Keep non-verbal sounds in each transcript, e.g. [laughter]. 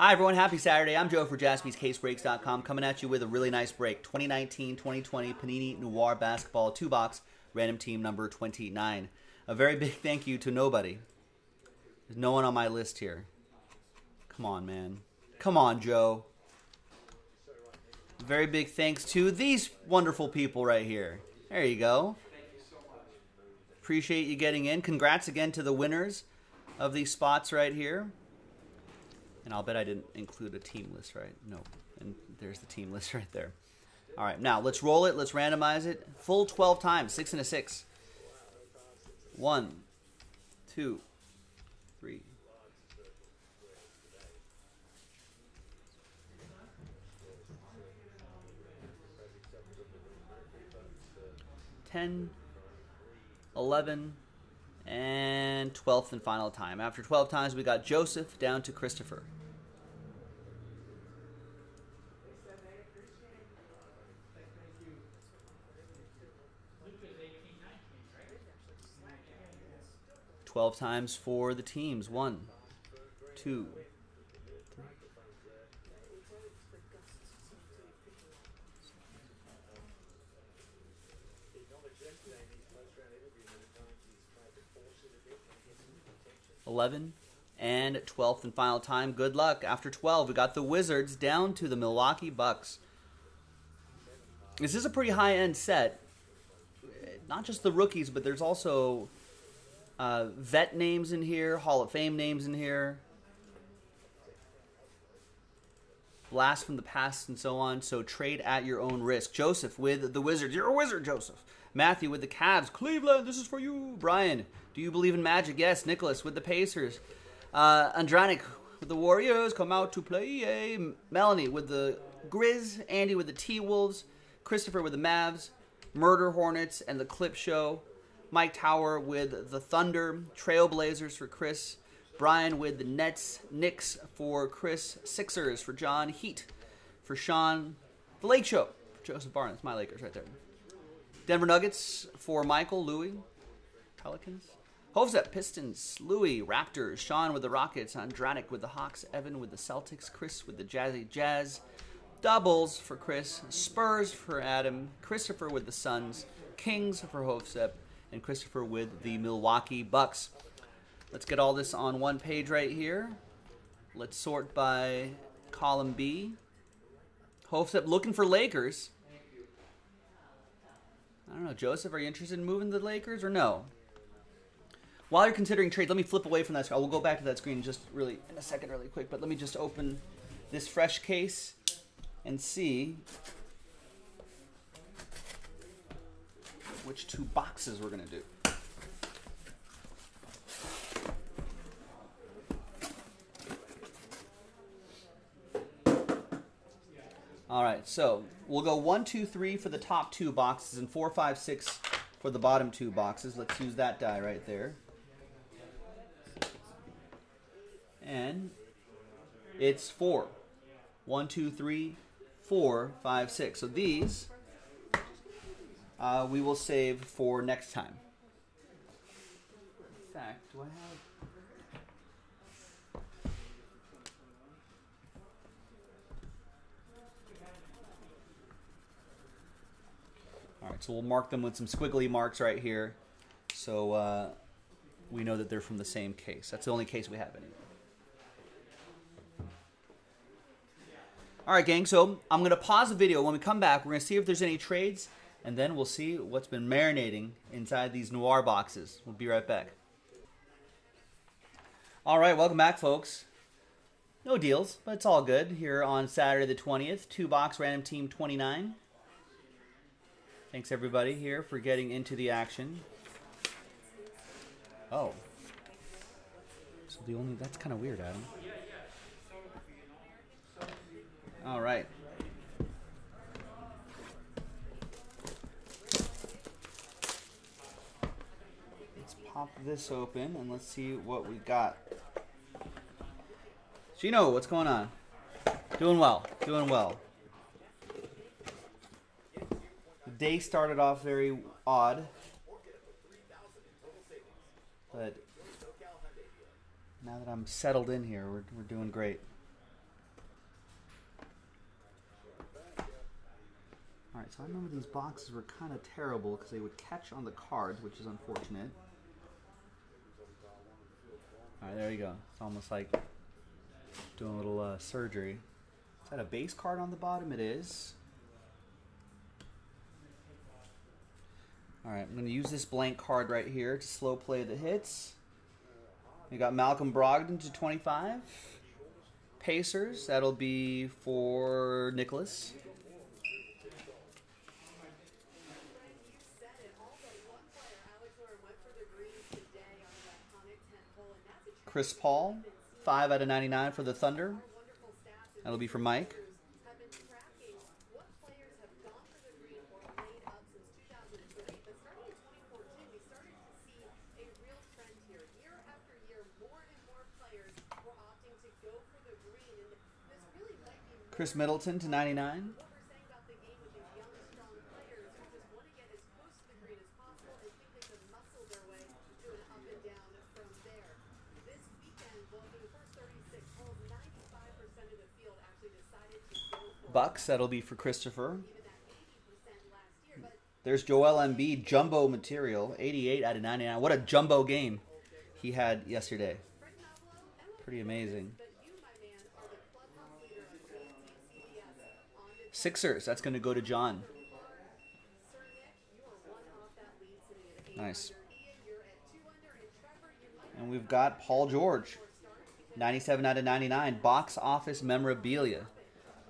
Hi, everyone. Happy Saturday. I'm Joe for jaspyscasebreaks.com coming at you with a really nice break. 2019 2020 Panini Noir Basketball 2 box, random team number 29. A very big thank you to nobody. There's no one on my list here. Come on, man. Come on, Joe. Very big thanks to these wonderful people right here. There you go. Appreciate you getting in. Congrats again to the winners of these spots right here. And I'll bet I didn't include a team list, right? No. And there's the team list [laughs] right there. All right, now let's roll it. Let's randomize it. Full 12 times, six and a six. One, two, three. Ten, eleven, and 12th and final time. After 12 times, we got Joseph down to Christopher. Twelve times for the teams. One, two. Eleven and twelfth and final time. Good luck. After twelve, we got the Wizards down to the Milwaukee Bucks. This is a pretty high end set. Not just the rookies, but there's also uh, vet names in here, Hall of Fame names in here, blast from the past, and so on. So trade at your own risk. Joseph with the Wizards. You're a wizard, Joseph. Matthew with the Cavs. Cleveland, this is for you. Brian, do you believe in magic? Yes. Nicholas with the Pacers. Uh, Andranik with the Warriors. Come out to play. Melanie with the Grizz. Andy with the T Wolves. Christopher with the Mavs. Murder Hornets and the Clip Show. Mike Tower with the Thunder, Trailblazers for Chris, Brian with the Nets, Knicks for Chris, Sixers for John, Heat for Sean, the Lake Show, Joseph Barnes, my Lakers right there. Denver Nuggets for Michael, Louie, Pelicans. Hovsep, Pistons, Louie, Raptors, Sean with the Rockets, Andranik with the Hawks, Evan with the Celtics, Chris with the Jazzy Jazz, Doubles for Chris, Spurs for Adam, Christopher with the Suns, Kings for Hovsep, and Christopher with the Milwaukee Bucks. Let's get all this on one page right here. Let's sort by column B. Hovsep looking for Lakers. I don't know, Joseph, are you interested in moving the Lakers or no? While you're considering trades, let me flip away from that screen. We'll go back to that screen just really in a second, really quick. But let me just open this fresh case and see which two boxes we're going to do. All right, so we'll go one, two, three for the top two boxes and four, five, six for the bottom two boxes. Let's use that die right there. And it's four. One, two, three, four, five, six. So these uh, we will save for next time. In fact, do I have... All right, so we'll mark them with some squiggly marks right here, so uh, we know that they're from the same case. That's the only case we have anyway. All right, gang, so I'm going to pause the video. When we come back, we're going to see if there's any trades and then we'll see what's been marinating inside these noir boxes. We'll be right back. All right, welcome back, folks. No deals, but it's all good here on Saturday the 20th. Two box random team 29. Thanks everybody here for getting into the action. Oh. So the only that's kind of weird, Adam. All right. pop this open and let's see what we got. Gino, what's going on? Doing well, doing well. The day started off very odd, but now that I'm settled in here, we're, we're doing great. Alright, so I remember these boxes were kind of terrible because they would catch on the cards, which is unfortunate. All right, there you go. It's almost like doing a little uh, surgery. Is that a base card on the bottom? It is. All right, I'm going to use this blank card right here to slow play the hits. We got Malcolm Brogdon to 25. Pacers, that'll be for Nicholas. Chris Paul, 5 out of 99 for the Thunder. That'll be for Mike. Khris Middleton to 99. Bucks, that'll be for Christopher. There's Joel Embiid, jumbo material, 88 out of 99. What a jumbo game he had yesterday. Pretty amazing. Sixers, that's going to go to John. Nice. And we've got Paul George, 97 out of 99. Box office memorabilia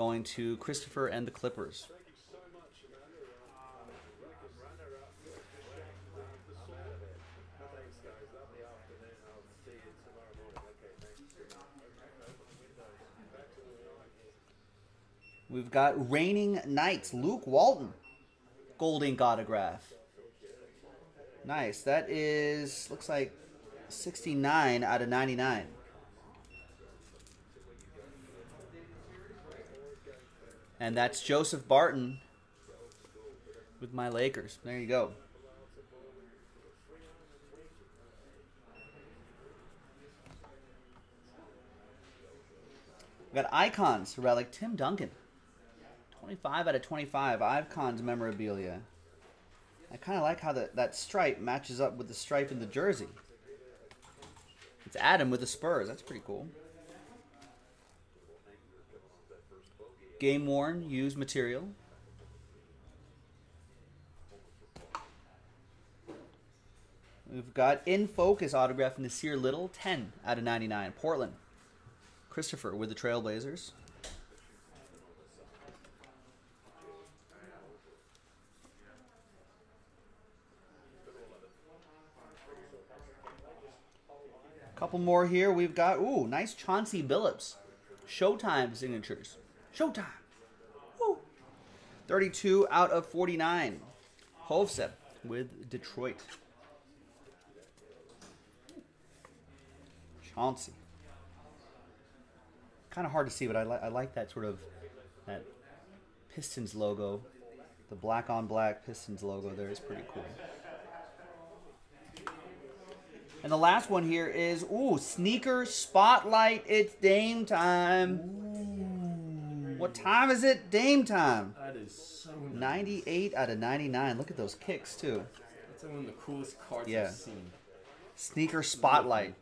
going to Christopher and the Clippers. We've got Reigning Knights, Luke Walton, gold ink autograph. Nice. That is, looks like 69 out of 99. And that's Joseph Barton with my Lakers. There you go. We got icons relic Tim Duncan. 25 out of 25 icons memorabilia. I kind of like how the, that stripe matches up with the stripe in the jersey. It's Adam with the Spurs. That's pretty cool. Game worn, used material. We've got in focus autograph Nassir Little, 10 out of 99. Portland. Christopher with the Trailblazers. Couple more here. We've got, ooh, nice Chauncey Billups. Showtime signatures. Showtime. Woo. 32 out of 49. Hovsep with Detroit. Chauncey. Kind of hard to see, but I, li I like that sort of that Pistons logo. The black on black Pistons logo there is pretty cool. And the last one here is, ooh, sneaker spotlight. It's Dame time. Ooh. What time is it? Dame time. That is so nice. 98 out of 99. Look at those kicks, too. That's one of the coolest cards Yeah. I've seen. Sneaker spotlight.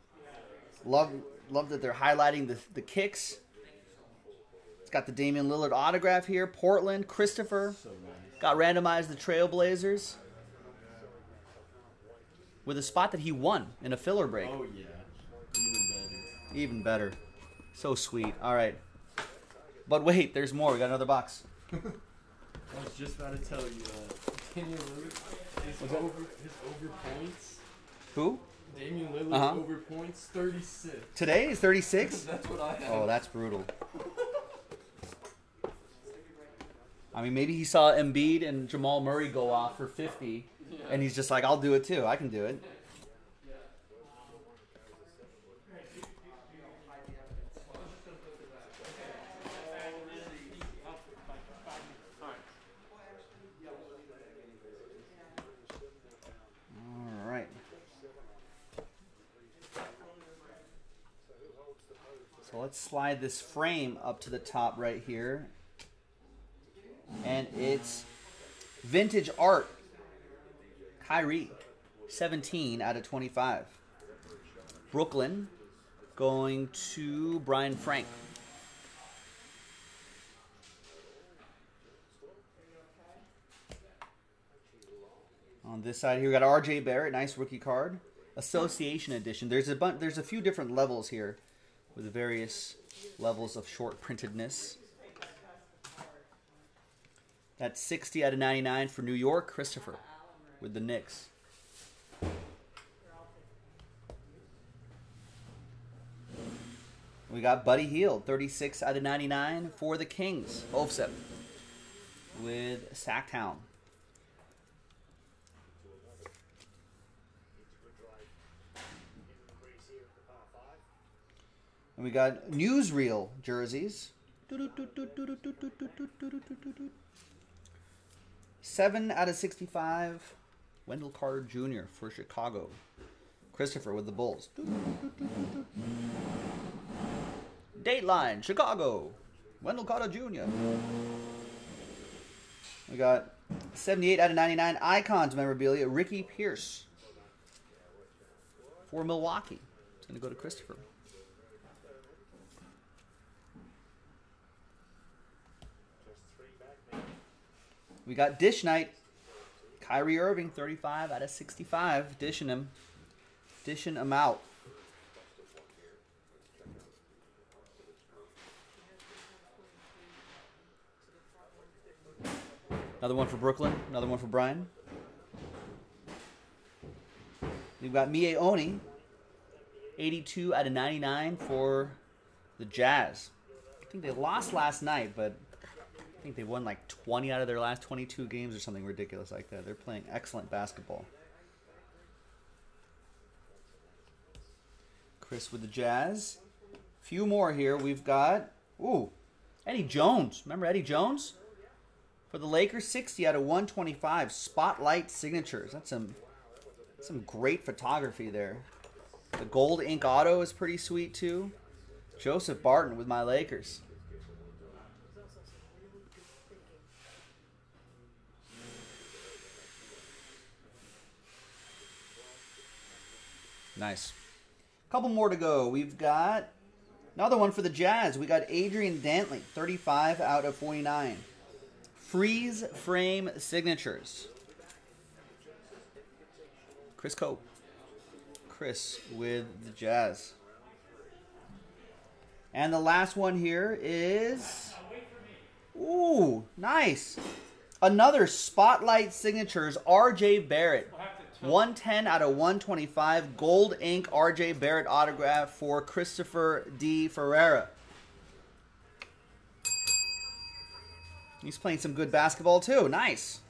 Love, love that they're highlighting the, the kicks. It's got the Damian Lillard autograph here. Portland, Christopher. So nice. Got randomized the Trailblazers. With a spot that he won in a filler break. Oh yeah. Even better. Even better. So sweet. All right. But wait, there's more. We got another box. [laughs] I was just about to tell you, uh, Damian Lillard, his What's that? over, his over points. Who? Damian Lillard Uh-huh. over points, 36. Today is 36? [laughs] That's what I have. Oh, that's brutal. [laughs] I mean, maybe he saw Embiid and Jamal Murray go off for 50, and he's just like, I'll do it too. I can do it. All right. So let's slide this frame up to the top right here. And it's Vintage art. Kyrie, 17 out of 25. Brooklyn going to Brian Frank. On this side here, we got R.J. Barrett, nice rookie card. Association edition. There's a bunch. There's a few different levels here, with various levels of short printedness. That's 60 out of 99 for New York. Christopher with the Knicks. We got Buddy Hield, 36 out of 99 for the Kings. Hovsep with Sacktown. And we got newsreel jerseys. Seven out of 65. Wendell Carter Jr. for Chicago. Christopher with the Bulls. Dateline, Chicago. Wendell Carter Jr. We got 78 out of 99 Icons memorabilia. Ricky Pierce for Milwaukee. It's going to go to Christopher. We got Dish Night. Kyrie Irving, 35 out of 65. Dishing him. Dishing him out. Another one for Brooklyn. Another one for Brian. We've got Miye Oni. 82 out of 99 for the Jazz. I think they lost last night, but I think they've won like 20 out of their last 22 games or something ridiculous like that. They're playing excellent basketball. Chris with the Jazz. Few more here. We've got ooh, Eddie Jones. Remember Eddie Jones? For the Lakers, 60 out of 125 spotlight signatures. That's some some great photography there. The gold ink auto is pretty sweet too. Joseph Barton with my Lakers. Nice. Couple more to go. We've got another one for the Jazz. We got Adrian Dantley, 35 out of 49. Freeze frame signatures. Chris Cope. Chris with the Jazz. And the last one here is. Ooh, nice. Another Spotlight Signatures, RJ Barrett. 110 out of 125. Gold ink RJ Barrett autograph for Christopher D. Ferreira. He's playing some good basketball too. Nice.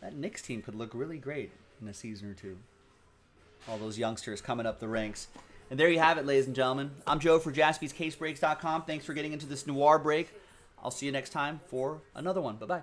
That Knicks team could look really great in a season or two. All those youngsters coming up the ranks. And there you have it, ladies and gentlemen. I'm Joe for jaspyscasebreaks.com. Thanks for getting into this noir break. I'll see you next time for another one. Bye bye.